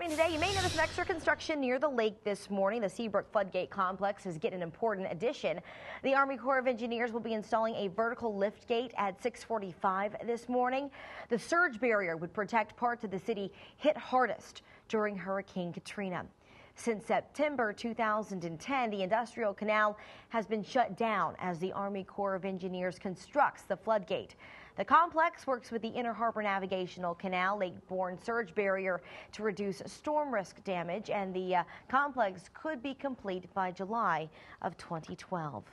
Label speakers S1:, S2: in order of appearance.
S1: starting today, you may notice some extra construction near the lake this morning. The Seabrook Floodgate Complex is getting an important addition. The Army Corps of Engineers will be installing a vertical lift gate at 645 this morning. The surge barrier would protect parts of the city hit hardest during Hurricane Katrina. Since September 2010, the Industrial Canal has been shut down as the Army Corps of Engineers constructs the floodgate. The complex works with the Inner Harbor Navigational Canal Lake-Borgne Surge Barrier to reduce storm risk damage, and the uh, complex could be complete by July of 2012.